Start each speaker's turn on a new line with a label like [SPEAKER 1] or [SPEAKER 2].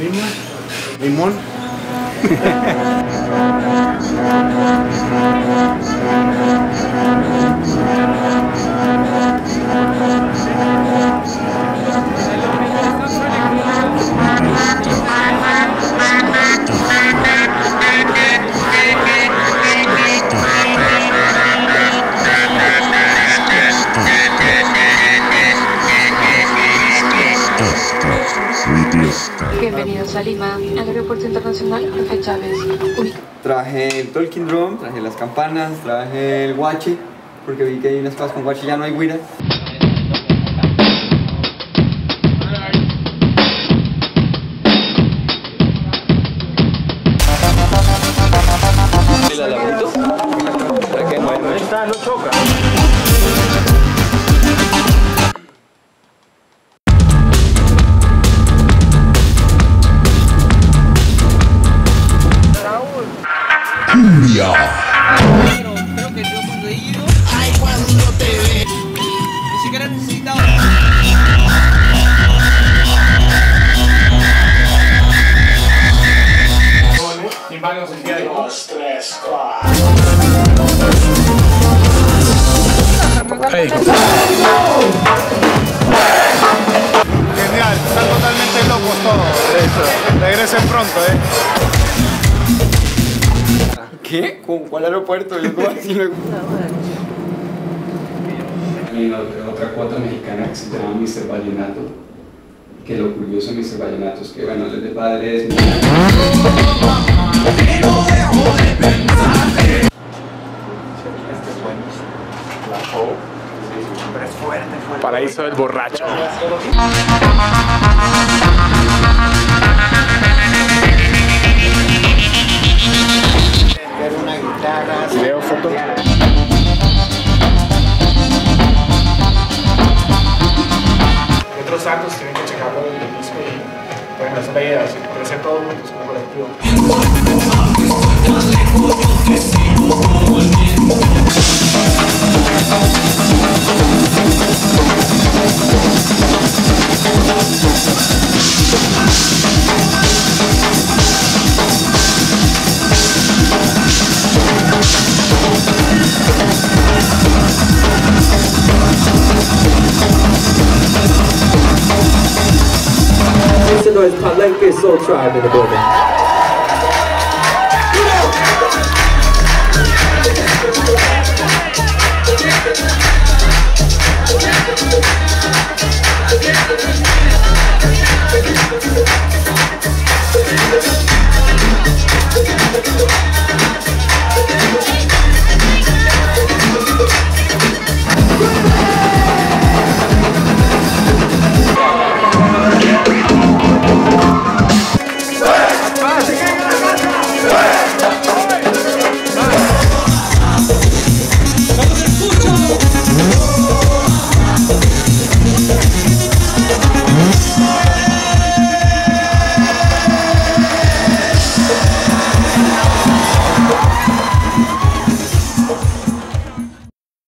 [SPEAKER 1] Lima, limón.
[SPEAKER 2] Bienvenidos a Lima, al aeropuerto internacional Jorge Chávez. Uy,
[SPEAKER 3] Traje el Tolkien Drum, traje las campanas, traje el guache, porque vi que hay unas cosas con guache ya no hay guira.
[SPEAKER 1] Está, no choca.
[SPEAKER 4] Creo que. Ni siquiera necesitaba.
[SPEAKER 1] Ahí.
[SPEAKER 5] Genial, están totalmente locos todos. Regresen pronto, eh.
[SPEAKER 3] ¿Qué? ¿Con cuál aeropuerto? Yo como así me...
[SPEAKER 6] Hay una otra, otra cuota mexicana que se llama Mr. Vallenato. Que lo curioso de Mr. Vallenato es que, bueno, él es de padres.
[SPEAKER 1] Paraíso del borracho. Tienen que checarlo desde el inicio y pueden hacer la idea, crecer todos juntos como colectivo.
[SPEAKER 7] Make some noise, Palenque Soul Tribe in the building.